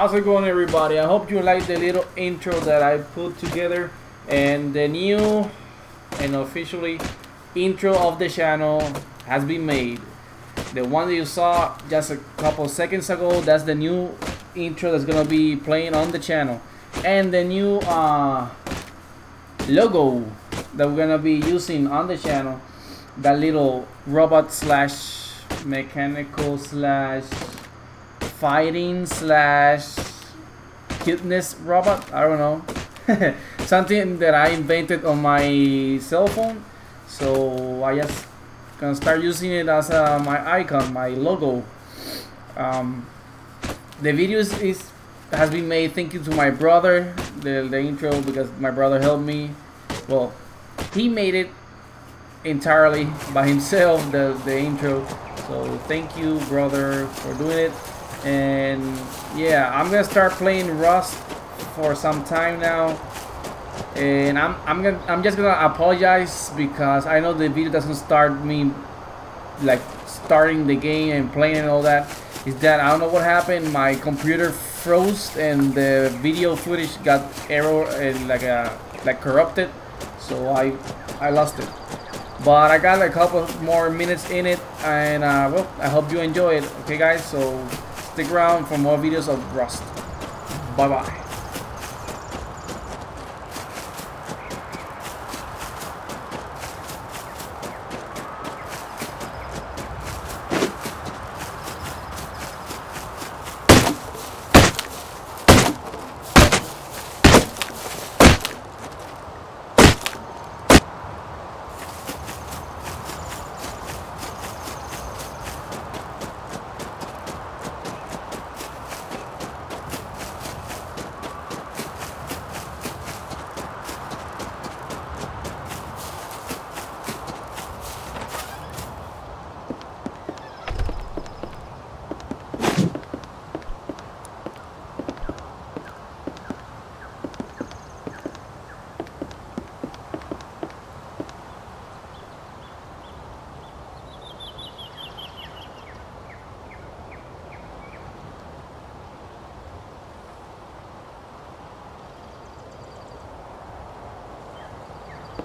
How's it going everybody? I hope you like the little intro that I put together and the new and officially intro of the channel has been made. The one that you saw just a couple seconds ago, that's the new intro that's gonna be playing on the channel. And the new uh, logo that we're gonna be using on the channel, that little robot slash mechanical slash fighting slash cuteness robot. I don't know. Something that I invented on my cell phone. So I just gonna start using it as uh, my icon, my logo. Um, the video is, is, has been made thank you to my brother. The, the intro because my brother helped me. Well, he made it entirely by himself. The the intro. So thank you, brother, for doing it and yeah I'm gonna start playing Rust for some time now. And I'm I'm gonna I'm just gonna apologize because I know the video doesn't start me like starting the game and playing and all that. Is that I don't know what happened. My computer froze and the video footage got error and like a uh, like corrupted. So I I lost it. But I got a couple more minutes in it and uh, well I hope you enjoy it. Okay guys so Stick around for more videos of Rust. Bye bye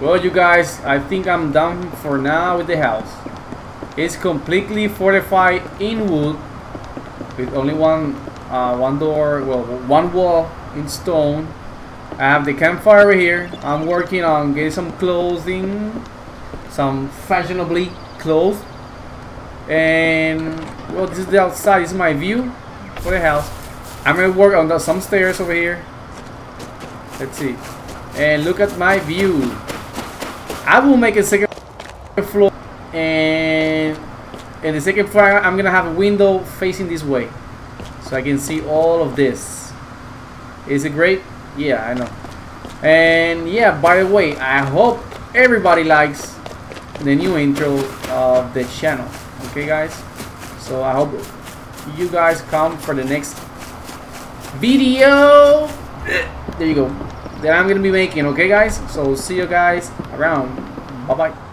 Well, you guys, I think I'm done for now with the house. It's completely fortified in wood with only one uh, one door, well, one wall in stone. I have the campfire over here. I'm working on getting some clothing, some fashionably clothes. And, well, this is the outside. This is my view for the house. I'm going to work on the, some stairs over here. Let's see. And look at my view. I will make a second floor and in the second floor I'm gonna have a window facing this way so I can see all of this is it great yeah I know and yeah by the way I hope everybody likes the new intro of the channel okay guys so I hope you guys come for the next video. There you go. That I'm gonna be making. Okay, guys. So see you guys around. Bye bye.